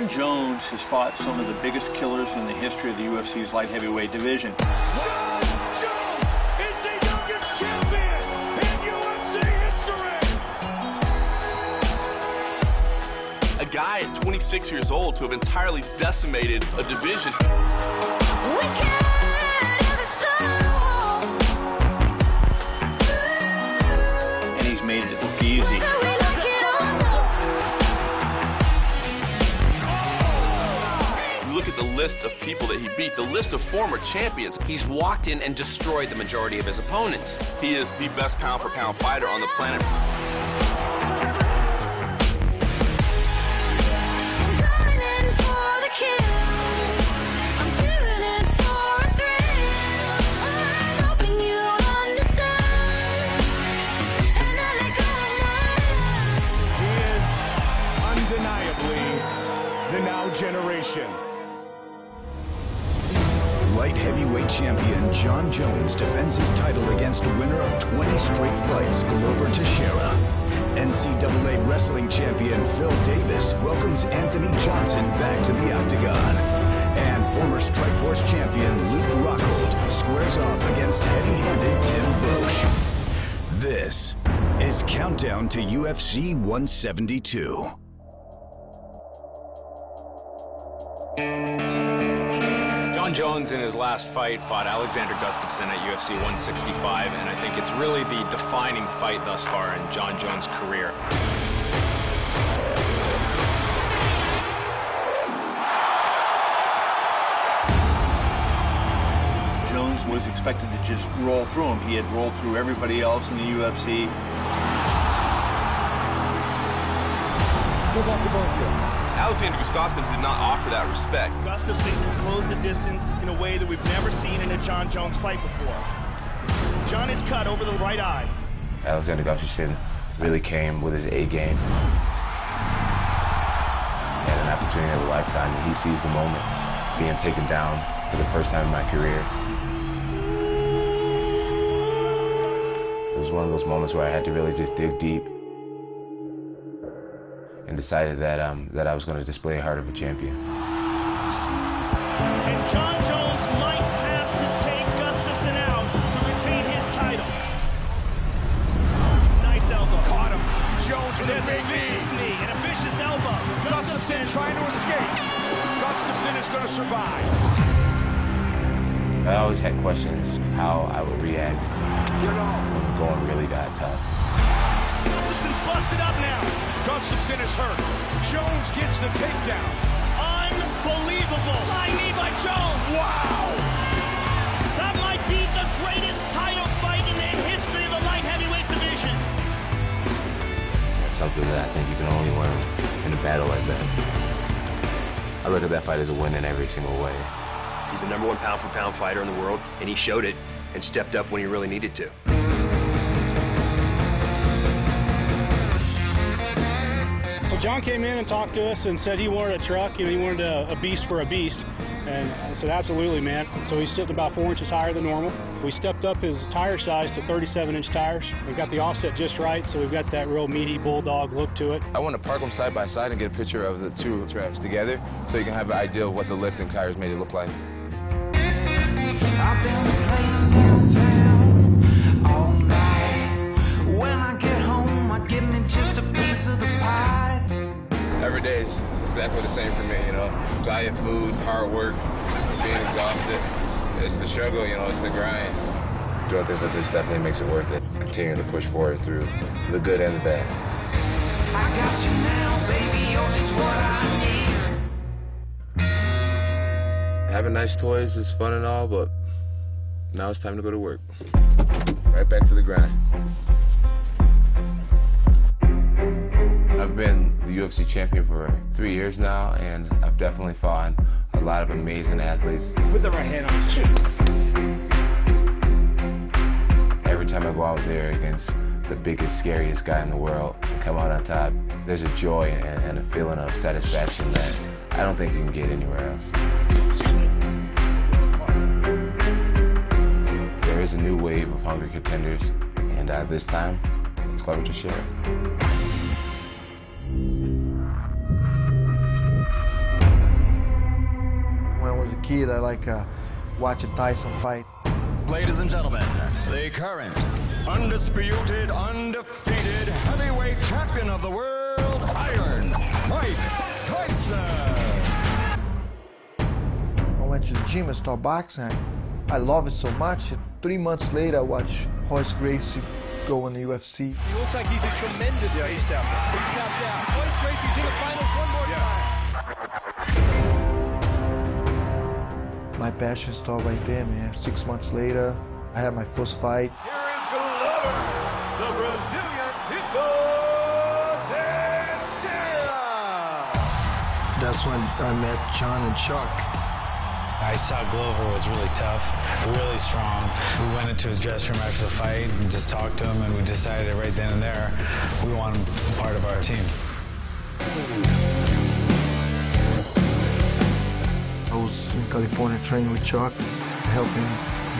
Jon Jones has fought some of the biggest killers in the history of the UFC's light heavyweight division. Jon Jones is the youngest champion in UFC history. A guy at 26 years old to have entirely decimated a division. The list of people that he beat, the list of former champions. He's walked in and destroyed the majority of his opponents. He is the best pound for pound fighter on the planet. Of 20 straight fights, Glover Teixeira. NCAA wrestling champion Phil Davis welcomes Anthony Johnson back to the octagon. And former Strikeforce champion Luke Rockhold squares off against heavy-handed Tim Boetsch. This is Countdown to UFC 172. Jon Jones in his last fight fought Alexander Gustafsson at UFC 165, and I think it's really the defining fight thus far in Jon Jones' career. Jones was expected to just roll through him. He had rolled through everybody else in the UFC. Alexander Gustafsson did not offer that respect. Gustafsson can close the distance in a way that we've never seen in a Jon Jones fight before. Jon is cut over the right eye. Alexander Gustafsson really came with his A game. He had an opportunity of a lifetime, and he sees the moment, being taken down for the first time in my career. It was one of those moments where I had to really just dig deep and decided that um, that I was going to display a heart of a champion. And Jon Jones might have to take Gustafsson out to retain his title. Nice elbow. Caught him. Jones with a big vicious knee. knee and a vicious elbow. Gustafsson trying to escape. Gustafsson is going to survive. I always had questions how I would react Get on. when going really got tough. Gustafsson's busted up now. Gustafsson is hurt. Jones gets the takedown. Unbelievable. Flying knee by Jones. Wow. That might be the greatest title fight in the history of the light heavyweight division. That's something that I think you can only learn in a battle like that. I look at that fight as a win in every single way. He's the number one pound for pound fighter in the world, and he showed it and stepped up when he really needed to. So Jon came in and talked to us and said he wanted a truck, you know, he wanted a, a beast for a beast. And I said, absolutely, man. So he's sitting about four inches higher than normal. We stepped up his tire size to 37 inch tires. We got the offset just right, so we've got that real meaty bulldog look to it. I want to park them side by side and get a picture of the two straps together so you can have an idea of what the lifting tires made it look like. Diet, food, hard work, being exhausted. It's the struggle, you know, it's the grind. Doing things like this definitely makes it worth it. Continuing to push forward through the good and the bad. Having nice toys is fun and all, but now it's time to go to work. Right back to the grind. I've been the UFC champion for three years now, and I've definitely fought a lot of amazing athletes. Put the right hand on. Every time I go out there against the biggest, scariest guy in the world and come out on top, there's a joy and, and a feeling of satisfaction that I don't think you can get anywhere else. There is a new wave of hungry contenders, and uh, this time, it's Glover Teixeira. Kid, I like uh, watching Tyson fight. Ladies and gentlemen, the current, undisputed, undefeated heavyweight champion of the world, Iron Mike Tyson. I went to the gym and started boxing. I love it so much. Three months later, I watched Royce Gracie go in the UFC. He looks like he's a tremendous yeah, he's tapped out. He's tapped out. Royce Gracie's in the finals one more time. My passion started right there, man. Six months later, I had my first fight. Here is Glover, the Brazilian Pico That's when I met John and Chuck. I saw Glover was really tough, really strong. We went into his dressing room after the fight and just talked to him, and we decided right then and there we want him part of our team. California training with Chuck, help him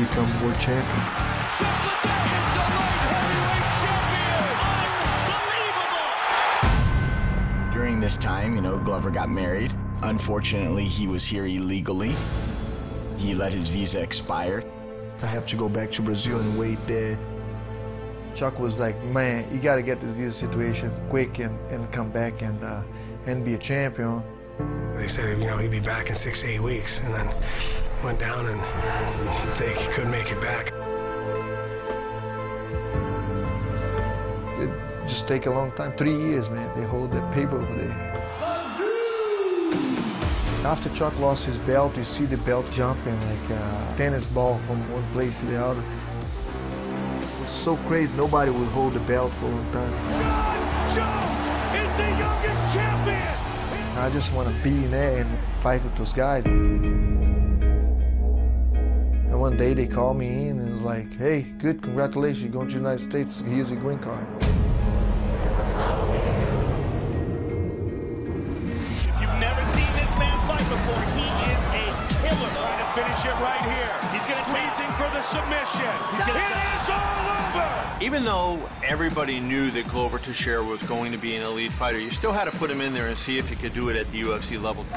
become world champion. During this time, you know, Glover got married. Unfortunately, he was here illegally. He let his visa expire. I have to go back to Brazil and wait there. Chuck was like, man, you got to get this visa situation quick and, and come back and uh, and be a champion. They said, you know, he'd be back in six to eight weeks, and then went down and they couldn't make it back. It just take a long time, three years, man. They hold that paper over there. After Chuck lost his belt, you see the belt jumping like a tennis ball from one place to the other. It was so crazy, nobody would hold the belt for a long time. Jones is the youngest champion. I just want to be in there and fight with those guys. And one day they called me in and was like, hey, good, congratulations, you're going to the United States, here's your green card. Trying to finish it right here. He's going to squeezing for the submission. He's gonna it is all over. Even though everybody knew that Glover Teixeira was going to be an elite fighter, you still had to put him in there and see if he could do it at the UFC level.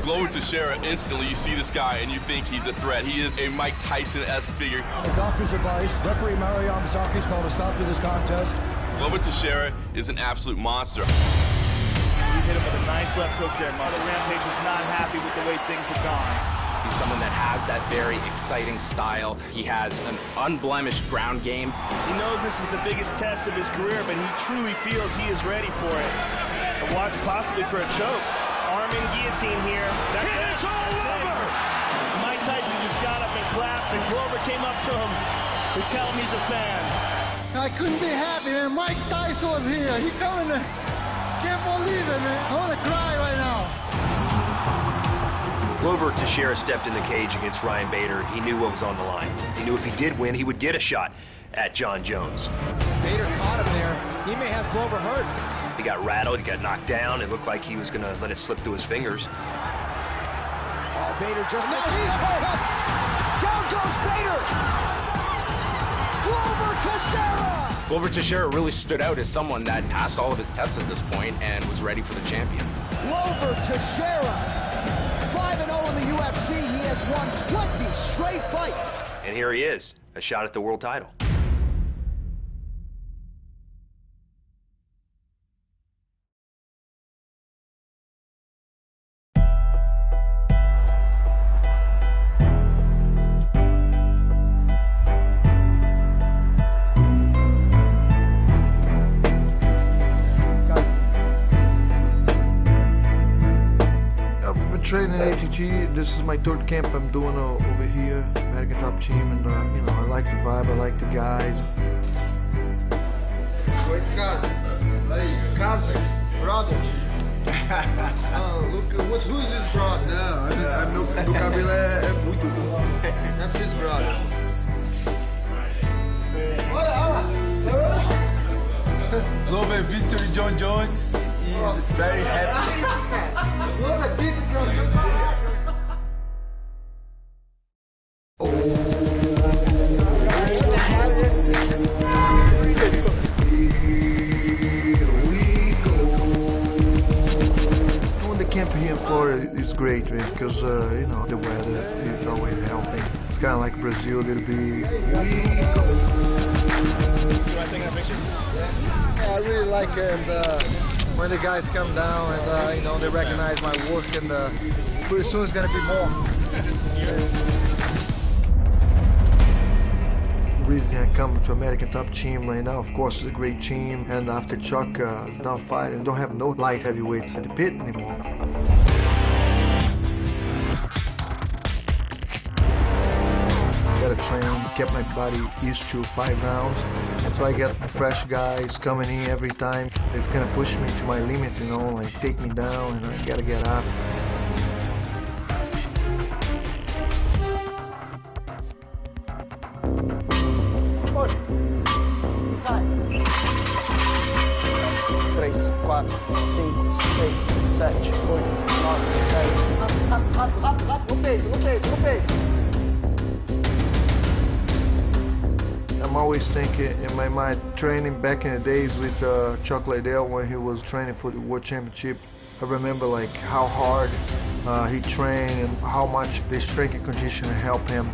Glover Teixeira, instantly you see this guy and you think he's a threat. He is a Mike Tyson-esque figure. The doctor's advice, referee Mario Yamasaki is called a stop to this contest. Glover Teixeira is an absolute monster. He hit him with a nice left hook there. Mother Rampage was not happy with the way things had gone. He's someone that has that very exciting style. He has an unblemished ground game. He knows this is the biggest test of his career, but he truly feels he is ready for it. A watch possibly for a choke. Arm in guillotine here. That's it. It's all over. Mike Tyson just got up and clapped, and Glover came up to him to tell him he's a fan. I couldn't be happy, man. Mike Tyson was here. He coming. Can't believe it, man. I want to cry right now. Glover Teixeira stepped in the cage against Ryan Bader. He knew what was on the line. He knew if he did win, he would get a shot at Jon Jones. Bader caught him there. He may have Glover hurt. He got rattled, he got knocked down. It looked like he was going to let it slip through his fingers. Oh, Bader just missed. Oh, down goes Bader. Glover Teixeira. Glover Teixeira really stood out as someone that passed all of his tests at this point and was ready for the champion. Glover Teixeira. Has won 20 straight fights. And here he is, a shot at the world title. Training at ATG. This is my third camp I'm doing uh, over here, American Top Team, and uh, you know I like the vibe. I like the guys. Cousin, brother. oh, look, what, who's his brother? Não, a, a meu, meu cabelo é, é muito bom. That's his brother. Olha, olha. Victory Jon Jones is very happy. Glover beat Jon Jones. Doing the camp here in Florida is great, right? because uh, you know the weather is always helping. It's kind of like Brazil, a little bit. You want to take a picture? Yeah, I really like it uh, when the guys come down and uh, you know they recognize my work and uh, pretty soon it's gonna be more. Reason I come to American Top Team right now, of course, it's a great team. And after Chuck uh, is done fighting, don't have no light heavyweights in the pit anymore. Gotta train, get my body used to five rounds. Why I get fresh guys coming in every time. It's gonna push me to my limit, you know, like take me down, and I gotta get up. Três, quatro, cinco, seis, sete, oito, nove, dez. Always thinking in my mind, training back in the days with uh, Chuck Liddell when he was training for the World Championship. I remember like how hard uh, he trained and how much the strength and conditioning helped him.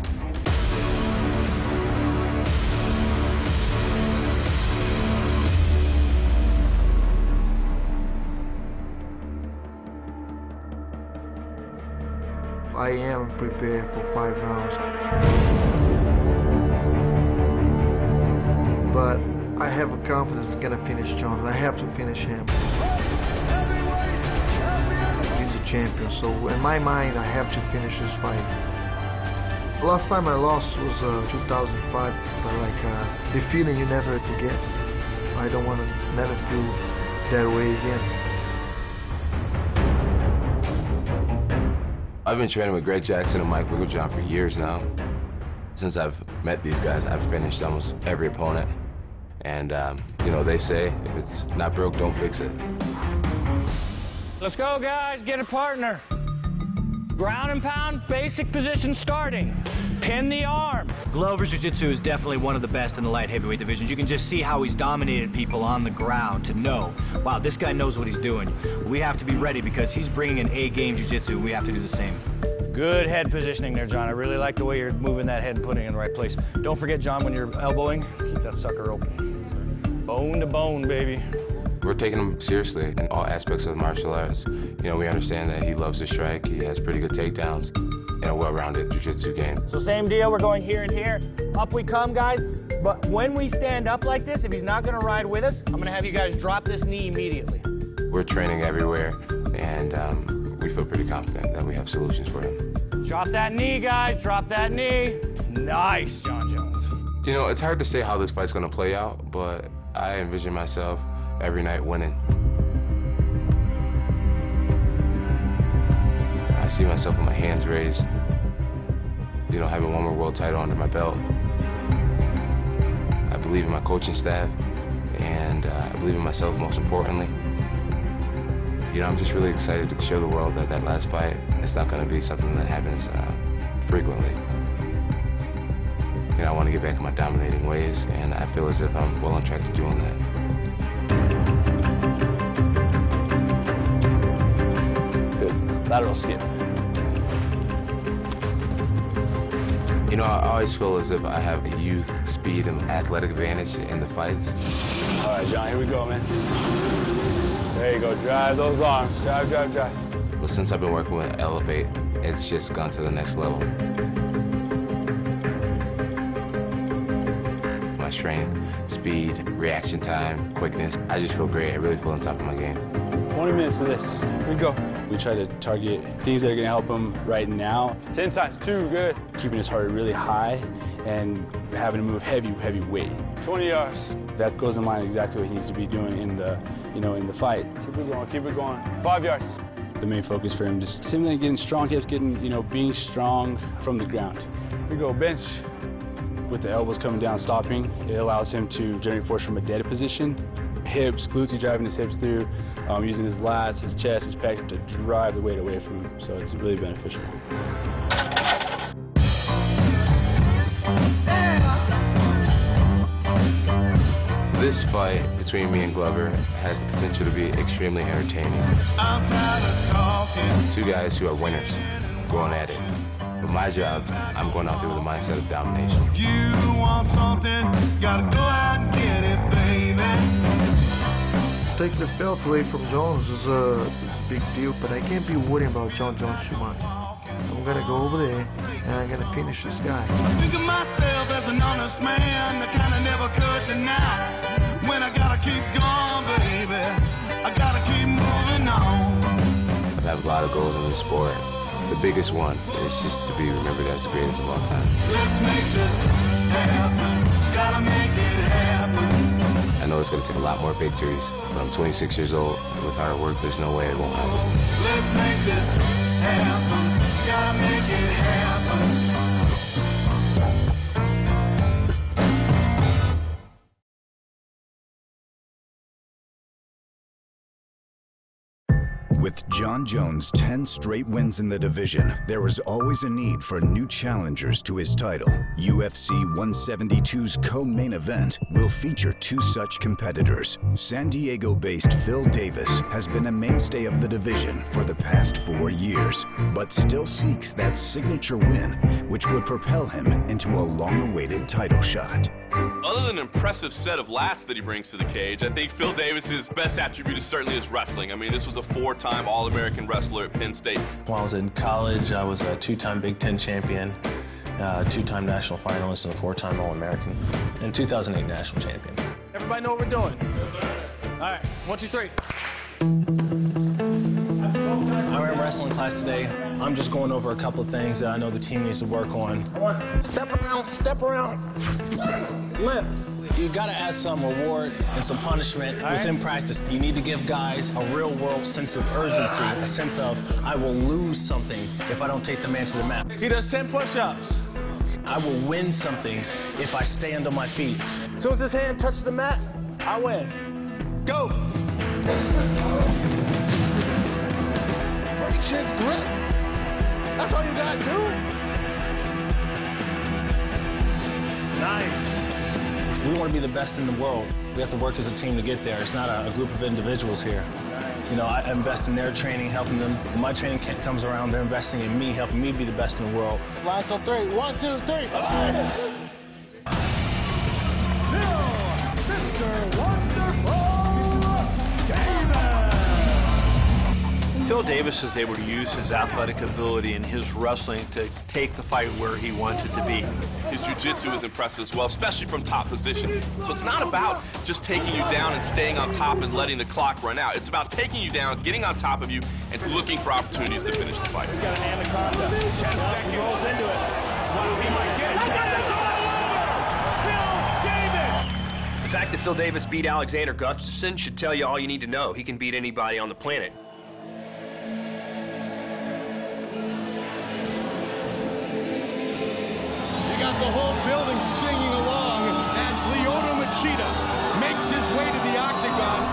I am prepared for five rounds. But I have a confidence gonna finish Jon. I have to finish him. He's a champion, so in my mind, I have to finish this fight. Last time I lost was uh, 2005, but like uh, the feeling you never forget. I don't want to never feel that way again. I've been training with Greg Jackson and Mike Winkeljohn for years now. Since I've met these guys, I've finished almost every opponent. And, um, you know, they say, if it's not broke, don't fix it. Let's go, guys. Get a partner. Ground and pound, basic position starting. Pin the arm. Glover's Jiu-Jitsu is definitely one of the best in the light heavyweight divisions. You can just see how he's dominated people on the ground to know, wow, this guy knows what he's doing. We have to be ready because he's bringing an A-game Jiu-Jitsu. We have to do the same. Good head positioning there, Jon. I really like the way you're moving that head and putting it in the right place. Don't forget, Jon, when you're elbowing, keep that sucker open. Bone to bone, baby. We're taking him seriously in all aspects of martial arts. You know, we understand that he loves to strike, he has pretty good takedowns, and a well-rounded jiu-jitsu game. So same deal, we're going here and here. Up we come, guys. But when we stand up like this, if he's not gonna ride with us, I'm gonna have you guys drop this knee immediately. We're training everywhere, and um, we feel pretty confident that we have solutions for him. Drop that knee, guys. Drop that knee. Nice, Jon Jones. You know, it's hard to say how this fight's gonna play out, but I envision myself every night winning. I see myself with my hands raised, you know, having one more world title under my belt. I believe in my coaching staff, and uh, I believe in myself most importantly. You know, I'm just really excited to show the world that that last fight, it's not going to be something that happens uh, frequently. You know, I want to get back in my dominating ways, and I feel as if I'm well on track to doing that. Good. Lateral skip. You know, I always feel as if I have a youth, speed, and athletic advantage in the fights. All right, Jon, here we go, man. There you go. Drive those arms. Drive, drive, drive. But since I've been working with Elevate, it's just gone to the next level. My strength, speed, reaction time, quickness. I just feel great. I really feel on top of my game. 20 minutes of this. Here we go. We try to target things that are going to help him right now. 10 times two, good. Keeping his heart really high and having to move heavy, heavy weight. 20 yards. That goes in line exactly what he needs to be doing in the, you know, in the fight. Keep it going, keep it going. Five yards. The main focus for him just simply getting strong hips, getting, you know, being strong from the ground. Here we go, bench. With the elbows coming down, stopping, it allows him to generate force from a dead position. Hips, glutes, he's driving his hips through, um, using his lats, his chest, his pecs to drive the weight away from him. So it's really beneficial. This fight between me and Glover has the potential to be extremely entertaining. Two guys who are winners. going at it. But my job, I'm going out there with a mindset of domination. You want something, gotta go out and get it, baby. Take the belt away from Jones is a, big deal, but I can't be worrying about Jon Jones too much. I'm gonna go over there and I'm gonna finish this guy. I Think of myself as an honest man, the kind of never could deny. When I gotta keep going, baby, I gotta keep moving on. I have a lot of goals in this sport. The biggest one is just to be remembered as the greatest of all time. Let's make this happen. Gotta make it happen. I know it's going to take a lot more victories, but I'm 26 years old, and with hard work, there's no way it won't happen. Let's make this happen. Gotta make it happen. Jon Jones' 10 straight wins in the division, there was always a need for new challengers to his title. UFC 172's co-main event will feature two such competitors. San Diego-based Phil Davis has been a mainstay of the division for the past four years, but still seeks that signature win, which would propel him into a long-awaited title shot. Other than an impressive set of lats that he brings to the cage, I think Phil Davis's best attribute is certainly his wrestling. I mean, this was a four-time All-American wrestler at Penn State. While I was in college, I was a two-time Big Ten champion, uh, two-time national finalist, and a four-time All-American, and 2008 national champion. Everybody know what we're doing? All right, one, two, three. I ran wrestling class today. I'm just going over a couple of things that I know the team needs to work on. Step around, step around. Lift. You gotta add some reward and some punishment All right. within practice. You need to give guys a real world sense of urgency, a sense of I will lose something if I don't take the man to the mat. He does 10 push-ups. I will win something if I stand on my feet. As soon as his hand touches the mat, I win. Go. Break his grip. That's all you gotta do. Nice. We want to be the best in the world. We have to work as a team to get there. It's not a, a group of individuals here. You know, I invest in their training, helping them. When my training camp comes around, they're investing in me, helping me be the best in the world. Last on three. One, two, three. Mr. Phil Davis is able to use his athletic ability and his wrestling to take the fight where he wants it to be. His jiu-jitsu is impressive as well, especially from top position. So it's not about just taking you down and staying on top and letting the clock run out. It's about taking you down, getting on top of you, and looking for opportunities to finish the fight. He's got an anaconda. 10 seconds. Rolls into it. Wow, he might get it. The fact that Phil Davis beat Alexander Gustafsson should tell you all you need to know. He can beat anybody on the planet. You got the whole building singing along as Lyoto Machida makes his way to the octagon.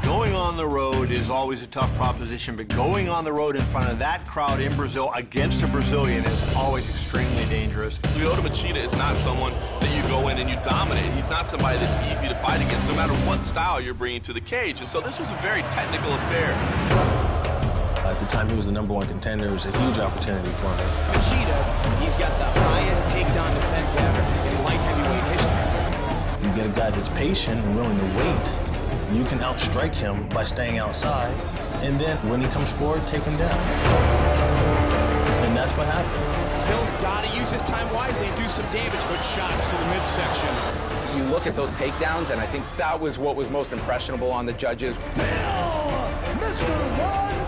Going on the road is always a tough proposition, but going on the road in front of that crowd in Brazil against a Brazilian is always extremely dangerous. Lyoto Machida is not someone that you go in and you dominate. He's not somebody that's easy to fight against, no matter what style you're bringing to the cage. And so this was a very technical affair. At the time he was the number one contender, it was a huge opportunity for him. Machida, he's got the highest takedown defense average in light heavyweight history. You get a guy that's patient and willing to wait, you can outstrike him by staying outside, and then when he comes forward, take him down. And that's what happened. Phil's got to use his time wisely and do some damage. Good shots to the midsection. You look at those takedowns, and I think that was what was most impressionable on the judges. Mr. Wonderful Davis.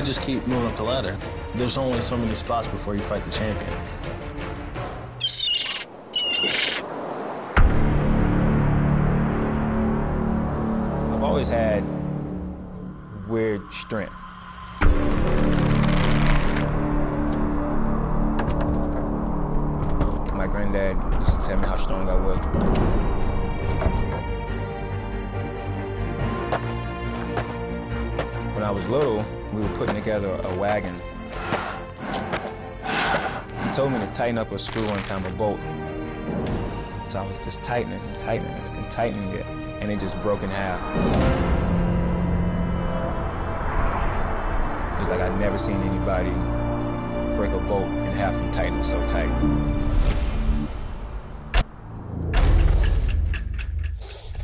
I just keep moving up the ladder. There's only so many spots before you fight the champion. I've always had weird strength. My granddad used to tell me how strong I was. When I was little, we were putting together a wagon. He told me to tighten up a screw one time, a bolt. So I was just tightening and tightening and tightening it, and it just broke in half. It was like I've never seen anybody break a bolt and have them tighten so tight.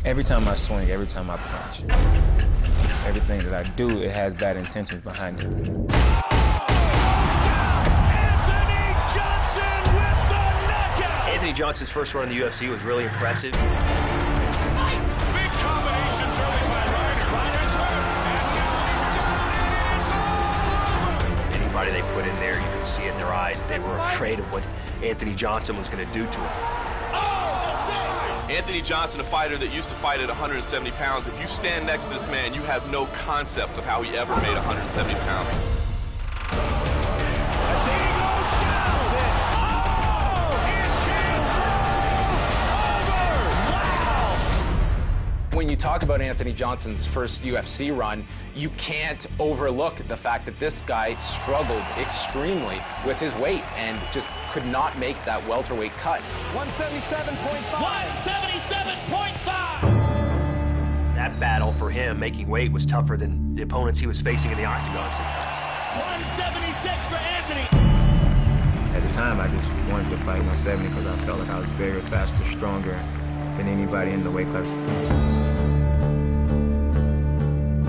Every time I swing, every time I punch, everything that I do, it has bad intentions behind it. Anthony Johnson's first run in the UFC was really impressive. Anybody they put in there, you could see it in their eyes. They were afraid of what Anthony Johnson was going to do to them. Anthony Johnson, a fighter that used to fight at 170 pounds, if you stand next to this man, you have no concept of how he ever made 170 pounds. When you talk about Anthony Johnson's first UFC run, you can't overlook the fact that this guy struggled extremely with his weight and just could not make that welterweight cut. 177.5. 177.5. That battle for him, making weight, was tougher than the opponents he was facing in the octagon sometimes. 176 for Anthony. At the time, I just wanted to fight 170 because I felt like I was bigger, faster, stronger than anybody in the weight class.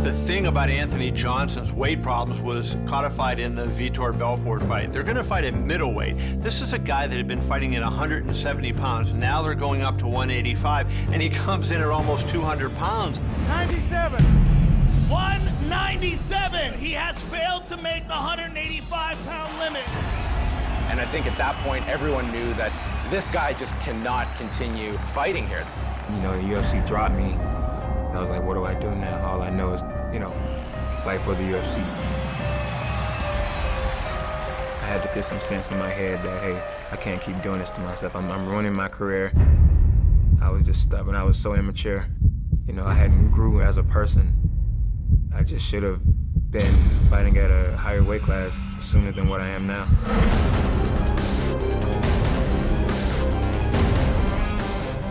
The thing about Anthony Johnson's weight problems was codified in the Vitor Belfort fight. They're going to fight at middleweight. This is a guy that had been fighting at 170 pounds. Now they're going up to 185, and he comes in at almost 200 pounds. 97. 197. He has failed to make the 185 pound limit. And I think at that point, everyone knew that this guy just cannot continue fighting here. You know, the UFC dropped me. I was like, what do I do now? All I know is, you know, fight for the UFC. I had to get some sense in my head that, hey, I can't keep doing this to myself. I'm, I'm ruining my career. I was just stubborn. I was so immature. You know, I hadn't grew as a person. I just should have been fighting at a higher weight class sooner than what I am now.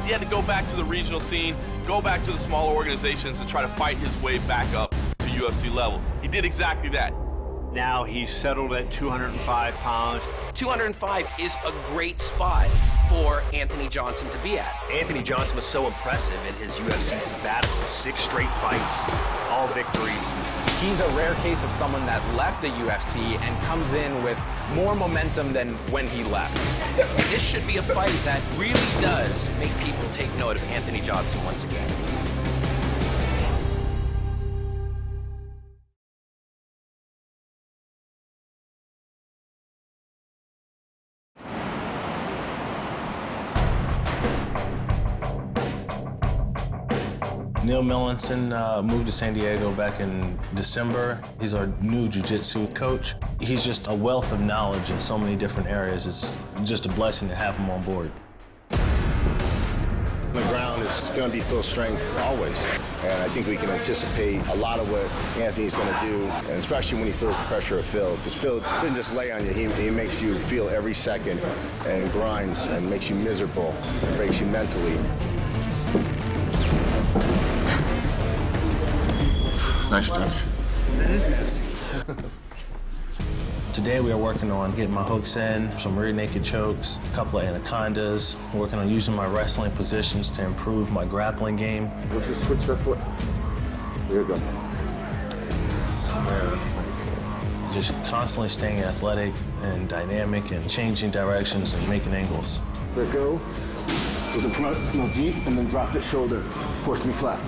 He had to go back to the regional scene, go back to the smaller organizations and try to fight his way back up to UFC level. He did exactly that. Now he's settled at 205 pounds. 205 is a great spot for Anthony Johnson to be at. Anthony Johnson was so impressive in his UFC sabbatical. Six straight fights, all victories. He's a rare case of someone that left the UFC and comes in with more momentum than when he left. This should be a fight that really does make people take note of Anthony Johnson once again. Millinson uh, moved to San Diego back in December. He's our new jiu-jitsu coach. He's just a wealth of knowledge in so many different areas. It's just a blessing to have him on board. The ground is going to be full strength always. And I think we can anticipate a lot of what Anthony's going to do, and especially when he feels the pressure of Phil. Because Phil doesn't just lay on you, he, he makes you feel every second and grinds and makes you miserable, breaks you mentally. Nice touch. Today we are working on getting my hooks in, some rear naked chokes, a couple of anacondas, working on using my wrestling positions to improve my grappling game. Let's just switch that foot. There you go. Uh, just constantly staying athletic and dynamic and changing directions and making angles. Let go. With the front, no deep, and then drop the shoulder. Push me flat.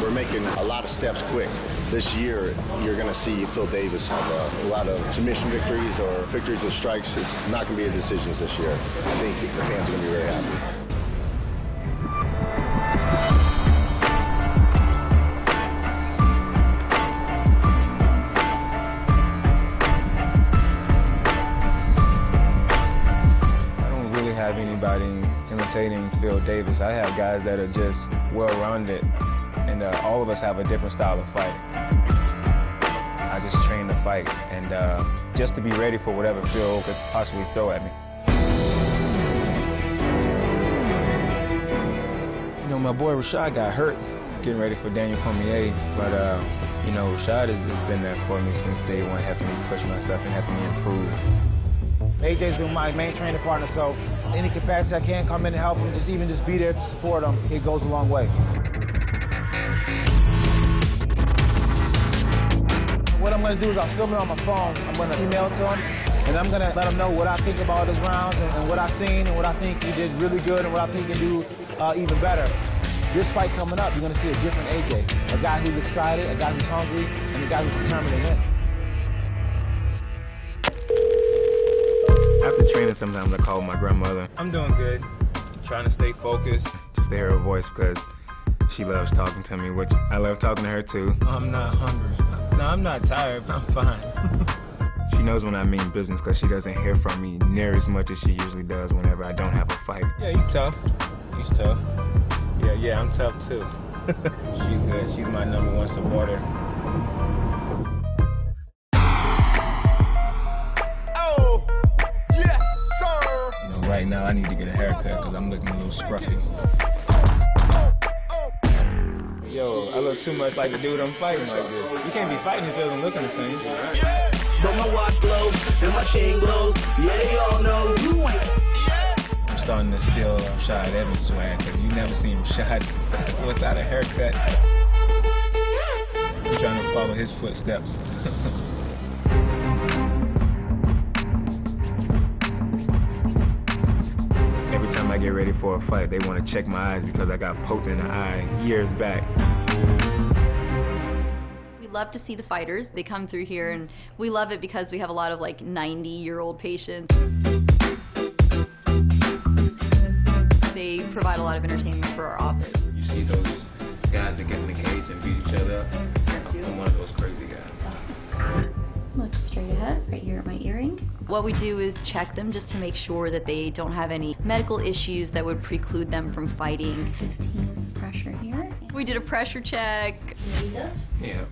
We're making a lot of steps quick. This year, you're going to see Phil Davis have a, a lot of submission victories or victories with strikes. It's not going to be a decisions this year. I think the fans are going to be very happy. I don't really have anybody imitating Phil Davis. I have guys that are just well-rounded, and uh, all of us have a different style of fight. I just train to fight, and uh, just to be ready for whatever Phil could possibly throw at me. You know, my boy Rashad got hurt getting ready for Daniel Cormier, but uh, You know, Rashad has, has been there for me since day one, helping me push myself and helping me improve. AJ's been my main training partner, so any capacity I can come in and help him, just even just be there to support him, it goes a long way. I'm going to do is I'll film it on my phone. I'm going to email it to him, and I'm going to let him know what I think about his rounds and, and what I've seen and what I think he did really good and what I think he can do uh, even better. This fight coming up, you're going to see a different AJ, a guy who's excited, a guy who's hungry, and a guy who's determined to win. After training, sometimes I call my grandmother. I'm doing good. Trying to stay focused. Just to hear her voice because she loves talking to me, which I love talking to her too. I'm not hungry. No, I'm not tired, but I'm fine. she knows when I mean business because she doesn't hear from me near as much as she usually does whenever I don't have a fight. Yeah, he's tough. He's tough. Yeah, yeah, I'm tough too. She's good. She's my number one supporter. Oh, yes, sir. You know, right now I need to get a haircut because I'm looking a little scruffy. Yo, I look too much like the dude I'm fighting like this. You can't be fighting each other and looking the same. But my watch glows and my chain glows. Yeah, they all know you ain't. I'm starting to steal Rashad Evans swag because you never seen Rashad without a haircut. I'm trying to follow his footsteps. I get ready for a fight, they want to check my eyes because I got poked in the eye years back. We love to see the fighters. They come through here, and we love it because we have a lot of like 90 year old patients. They provide a lot of entertainment for our office. You see those guys that get in the cage and beat each other up? I'm one of those crazy guys. Look straight ahead, right here at my earring. What we do is check them just to make sure that they don't have any medical issues that would preclude them from fighting. 15 pressure here. We did a pressure check, Yeah,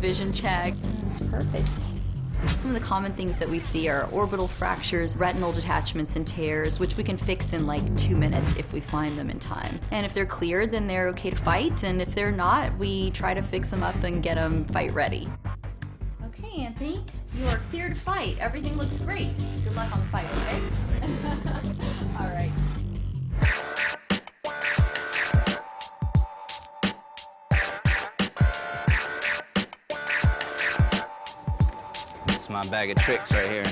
vision check. Perfect. Some of the common things that we see are orbital fractures, retinal detachments and tears, which we can fix in like two minutes if we find them in time. And if they're cleared, then they're okay to fight, and if they're not, we try to fix them up and get them fight ready. Okay, Anthony, you are clear to fight. Everything looks great. Good luck on the fight, okay? All right. It's my bag of tricks right here.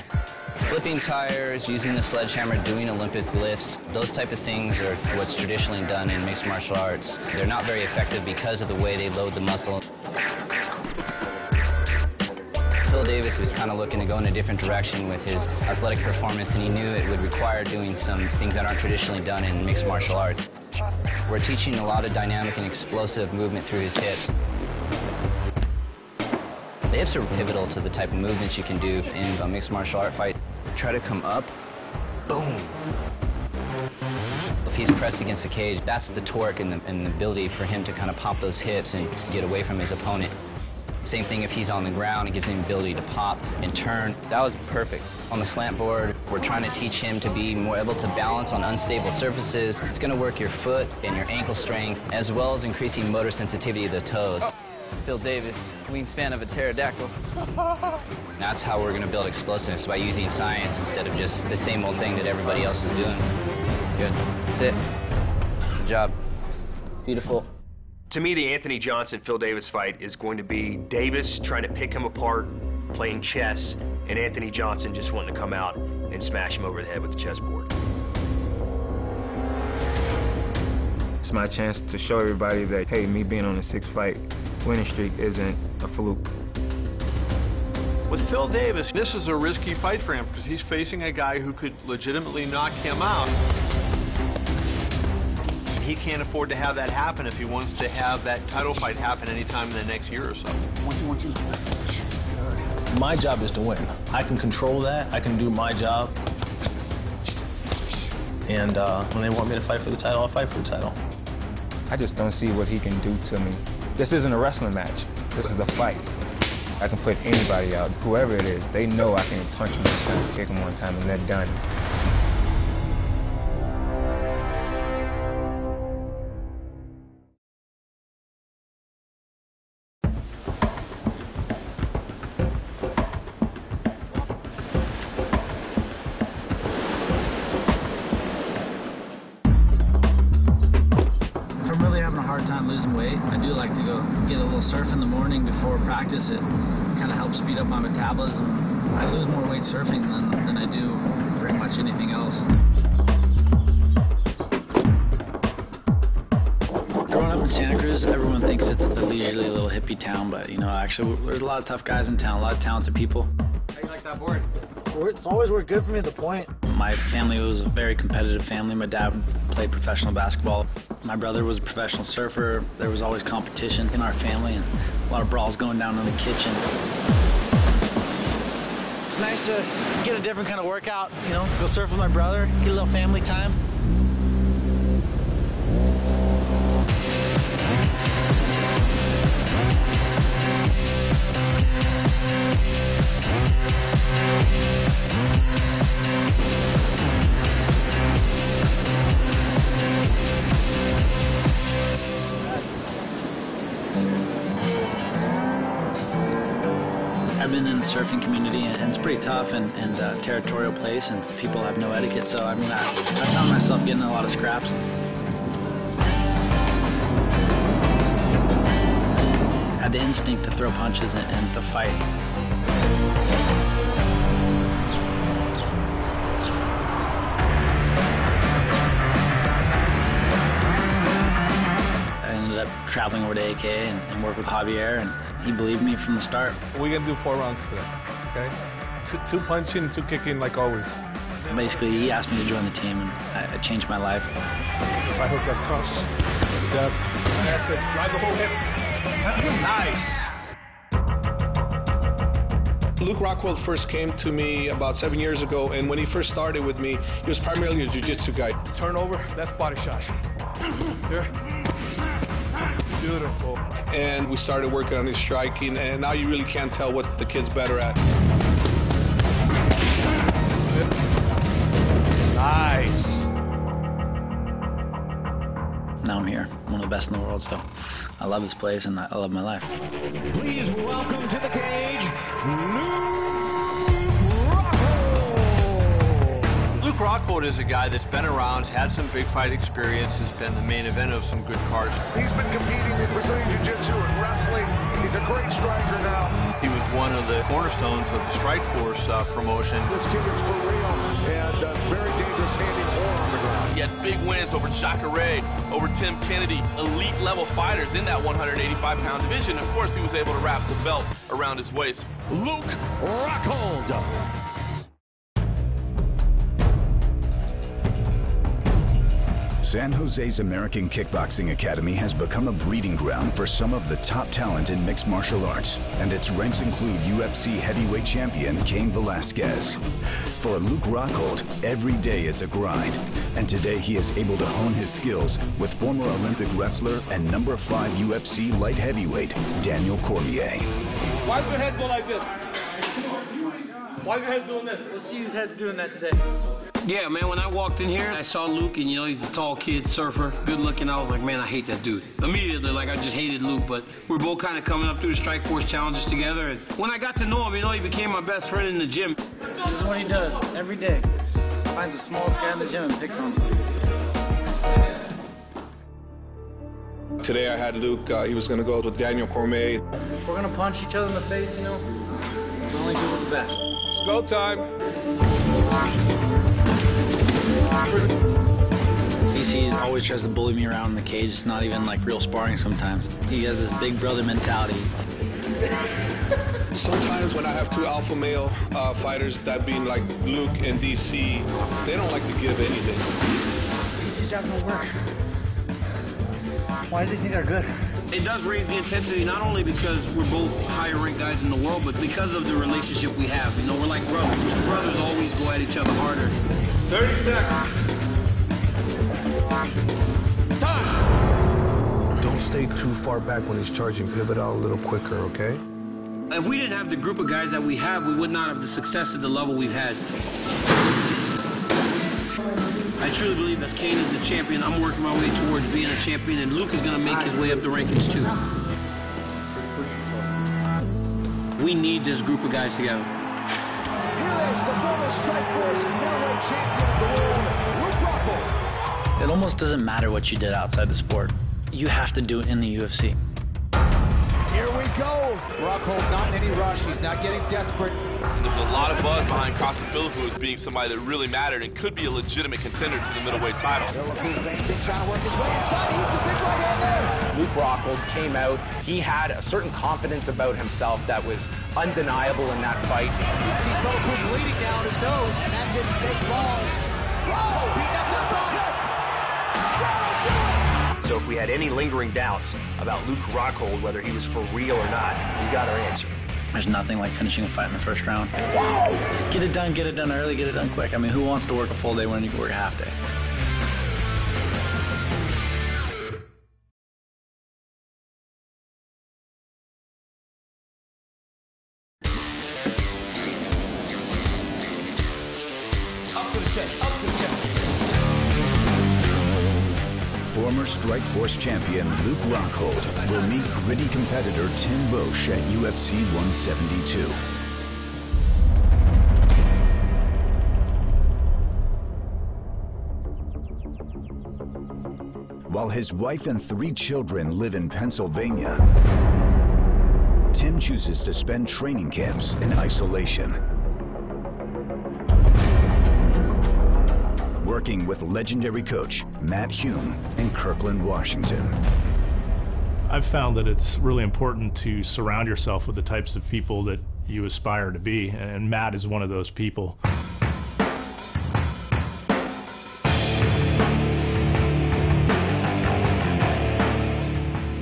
Flipping tires, using the sledgehammer, doing Olympic lifts, those type of things are what's traditionally done in mixed martial arts. They're not very effective because of the way they load the muscle. Phil Davis was kind of looking to go in a different direction with his athletic performance, and he knew it would require doing some things that aren't traditionally done in mixed martial arts. We're teaching a lot of dynamic and explosive movement through his hips. The hips are pivotal to the type of movements you can do in a mixed martial art fight. Try to come up, boom. If he's pressed against the cage, that's the torque and the, and the ability for him to kind of pop those hips and get away from his opponent. Same thing if he's on the ground, it gives him the ability to pop and turn. That was perfect. On the slant board, we're trying to teach him to be more able to balance on unstable surfaces. It's going to work your foot and your ankle strength, as well as increasing motor sensitivity of the toes. Oh. Phil Davis, wingspan of a pterodactyl. That's how we're going to build explosiveness, by using science instead of just the same old thing that everybody else is doing. Good. That's it. Good job. Beautiful. To me, the Anthony Johnson Phil Davis fight is going to be Davis trying to pick him apart, playing chess, and Anthony Johnson just wanting to come out and smash him over the head with the chessboard. It's my chance to show everybody that, hey, me being on a six-fight winning streak isn't a fluke. With Phil Davis, this is a risky fight for him because he's facing a guy who could legitimately knock him out. He can't afford to have that happen if he wants to have that title fight happen anytime in the next year or so. My job is to win. I can control that. I can do my job. And uh, when they want me to fight for the title, I'll fight for the title. I just don't see what he can do to me. This isn't a wrestling match. This is a fight. I can put anybody out, whoever it is. They know I can punch them one time, kick them one time, and they're done. Good for me to the point. My family was a very competitive family. My dad played professional basketball. My brother was a professional surfer. There was always competition in our family and a lot of brawls going down in the kitchen. It's nice to get a different kind of workout, you know, go surf with my brother, get a little family time. I've been in the surfing community, and it's pretty tough and, and uh, territorial place, and people have no etiquette. So I mean, I, I found myself getting a lot of scraps. I Had the instinct to throw punches and, and to fight. Traveling over to AK and, and worked with Javier, and he believed me from the start. We're gonna do four rounds today, okay? Two, two punching, two kicking, like always. Basically, he asked me to join the team, and I, it changed my life. Right hook, left cross. Jab. That's it. Drive the whole hip. Nice. Luke Rockhold first came to me about seven years ago, and when he first started with me, he was primarily a jiu-jitsu guy. Turn over, left body shot. Here. Beautiful. And we started working on his striking, and now you really can't tell what the kid's better at. Nice. Now I'm here, one of the best in the world, so I love this place and I I love my life. Please welcome to the cage, Luke Rockhold is a guy that's been around, had some big fight experience, has been the main event of some good cards. He's been competing in Brazilian Jiu-Jitsu and wrestling. He's a great striker now. He was one of the cornerstones of the Strikeforce uh, promotion. This kid is for real and uh, very dangerous standing or on the ground. He had big wins over Jacare, over Tim Kennedy, elite level fighters in that 185 pound division. Of course, he was able to wrap the belt around his waist. Luke Rockhold. San Jose's American Kickboxing Academy has become a breeding ground for some of the top talent in mixed martial arts, and its ranks include UFC heavyweight champion Cain Velasquez. For Luke Rockhold, every day is a grind, and today he is able to hone his skills with former Olympic wrestler and number 5 UFC light heavyweight Daniel Cormier. Why's your head go like this? Why's your head doing this? Let's see his head's doing that today. Yeah, man, when I walked in here, I saw Luke, and you know, he's a tall kid, surfer, good looking. I was like, man, I hate that dude. Immediately, like, I just hated Luke, but we're both kind of coming up through the Strikeforce challenges together. And when I got to know him, you know, he became my best friend in the gym. This is what he does every day. Finds the smallest guy in the gym and picks on him. Today I had Luke, uh, he was going to go out with Daniel Cormier. We're gonna punch each other in the face, you know, we only do what's best. It's go time. DC always tries to bully me around in the cage. It's not even like real sparring sometimes. He has this big brother mentality. Sometimes when I have two alpha male uh, fighters, that being like Luke and DC, they don't like to give anything. DC's job don't work. Why do you think they're good? It does raise the intensity, not only because we're both higher ranked guys in the world, but because of the relationship we have. You know, we're like brothers. Two brothers always go at each other harder. 30 seconds. Time! Don't stay too far back when he's charging. Pivot out a little quicker, okay? If we didn't have the group of guys that we have, we would not have the success at the level we've had. I truly believe as Cain is the champion, I'm working my way towards being a champion, and Luke is going to make his way up the rankings too. We need this group of guys together. Here is the former Strikeforce middleweight champion of the world, Luke Rockhold. It almost doesn't matter what you did outside the sport. You have to do it in the UFC. Here go. Rockhold not in any rush. He's not getting desperate. There's a lot of buzz behind Costa Philippou as being somebody that really mattered and could be a legitimate contender to the middleweight title. Philippou been trying to work his way inside. He hits a big right hand there. Luke Rockhold came out. He had a certain confidence about himself that was undeniable in that fight. You see Philippou bleeding down his nose, and that didn't take long. Whoa! He got the ball. So if we had any lingering doubts about Luke Rockhold, whether he was for real or not, we got our answer. There's nothing like finishing a fight in the first round. Get it done, get it done early, get it done quick. I mean, who wants to work a full day when you can work a half day? Strikeforce champion Luke Rockhold will meet gritty competitor Tim Boetsch at UFC 172. While his wife and three children live in Pennsylvania, Tim chooses to spend training camps in isolation. Working with legendary coach Matt Hume in Kirkland, Washington. I've found that it's really important to surround yourself with the types of people that you aspire to be, and Matt is one of those people.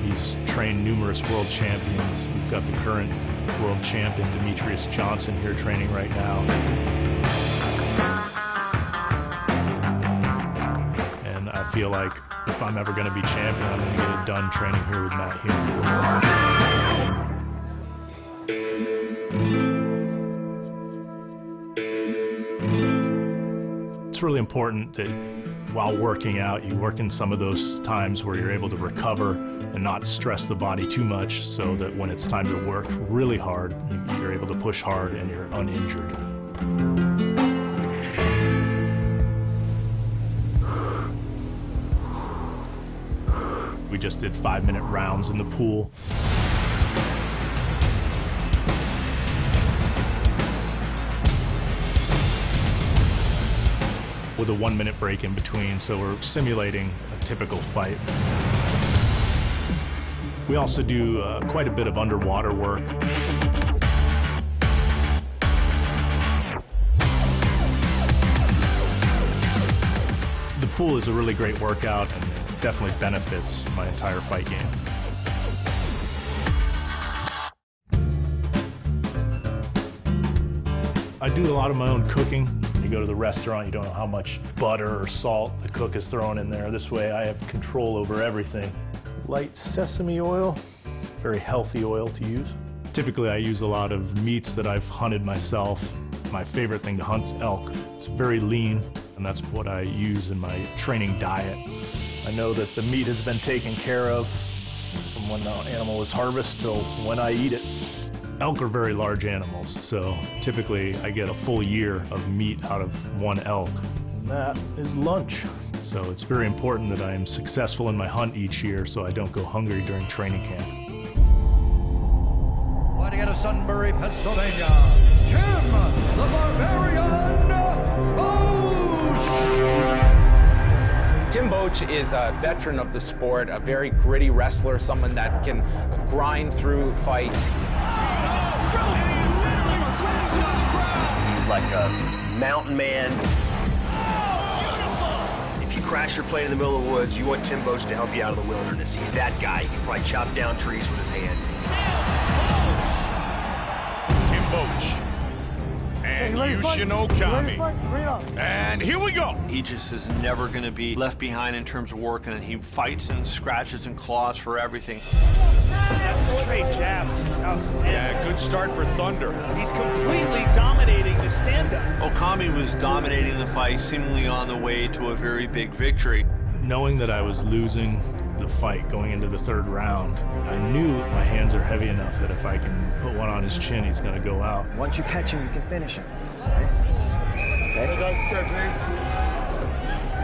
He's trained numerous world champions. We've got the current world champion Demetrious Johnson here training right now. Feel like if I'm ever going to be champion, I'm going to get it done training here with Matt Hume. It's really important that while working out, you work in some of those times where you're able to recover and not stress the body too much so that when it's time to work really hard, you- you're able to push hard and you're uninjured. We just did five minute rounds in the pool. With a one minute break in between, so we're simulating a typical fight. We also do uh, quite a bit of underwater work. The pool is a really great workout and definitely benefits my entire fight game. I do a lot of my own cooking. When you go to the restaurant, you don't know how much butter or salt the cook is throwing in there. This way I have control over everything. Light sesame oil, very healthy oil to use. Typically I use a lot of meats that I've hunted myself. My favorite thing to hunt is elk. It's very lean, and that's what I use in my training diet. I know that the meat has been taken care of from when the animal is harvested till when I eat it. Elk are very large animals, so typically I get a full year of meat out of one elk. And that is lunch. So it's very important that I am successful in my hunt each year so I don't go hungry during training camp. Fighting out of Sunbury, Pennsylvania, Tim the Barbarian Tim Boetsch is a veteran of the sport, a very gritty wrestler, someone that can grind through fights. He's like a mountain man. If you crash your plane in the middle of the woods, you want Tim Boetsch to help you out of the wilderness. He's that guy. He can probably chop down trees with his hands. Tim Boetsch and Yushin Okami. And here we go. He just is never going to be left behind in terms of working, and he fights and scratches and claws for everything. That straight jab is just outstanding. Yeah, good start for Thunder. He's completely dominating the stand-up. Okami was dominating the fight, seemingly on the way to a very big victory. Knowing that I was losing the fight going into the third round, I knew my hands are heavy enough that if I can put one on his chin, he's going to go out. Once you catch him, you can finish him. Okay?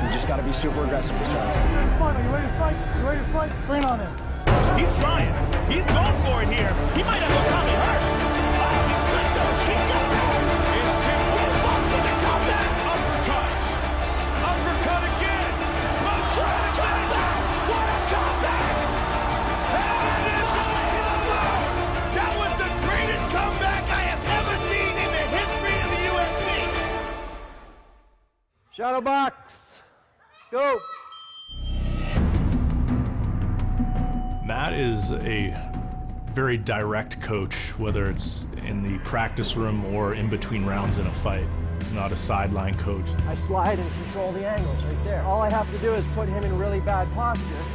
You just got to be super aggressive to start. Are you ready to fight? You ready to fight? Bring on in. He's trying. He's going for it here. He might have a coming hurt. Shadow box. Go. Matt is a very direct coach, whether it's in the practice room or in between rounds in a fight. He's not a sideline coach. I slide and control the angles right there. All I have to do is put him in really bad posture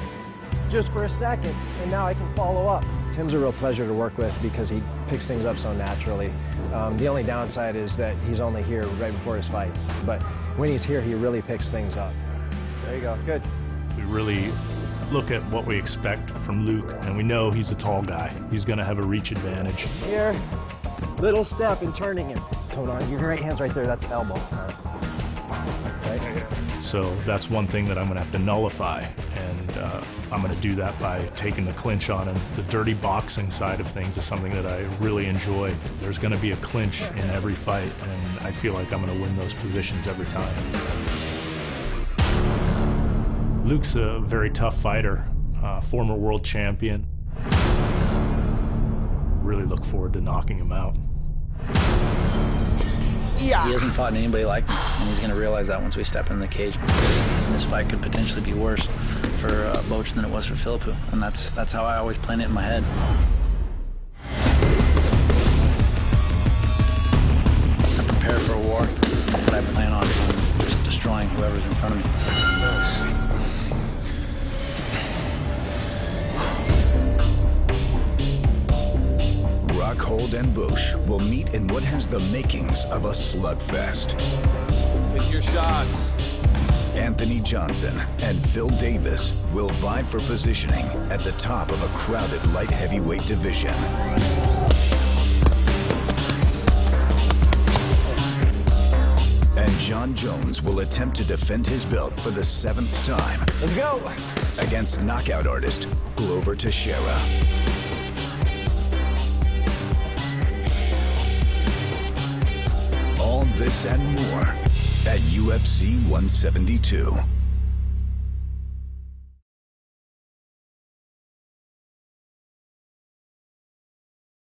just for a second, and now I can follow up. Tim's a real pleasure to work with because he picks things up so naturally. Um, the only downside is that he's only here right before his fights. But when he's here, he really picks things up. There you go. Good. We really look at what we expect from Luke, and we know he's a tall guy. He's going to have a reach advantage. Here, little step in turning him. Hold on, your right hand's right there. That's elbow. Right? So that's one thing that I'm going to have to nullify, and uh, I'm going to do that by taking the clinch on him. The dirty boxing side of things is something that I really enjoy. There's going to be a clinch in every fight, and I feel like I'm going to win those positions every time. Luke's a very tough fighter, uh, former world champion. Really look forward to knocking him out. Yeah. He hasn't fought anybody like me, and he's going to realize that once we step in the cage. And this fight could potentially be worse for uh, Boetsch than it was for Philippou, and that's that's how I always plan it in my head. And Boetsch will meet in what has the makings of a slugfest. Pick your shots. Anthony Johnson and Phil Davis will vie for positioning at the top of a crowded light heavyweight division. And Jon Jones will attempt to defend his belt for the seventh time. Let's go. Against knockout artist Glover Teixeira. This and more at UFC 172.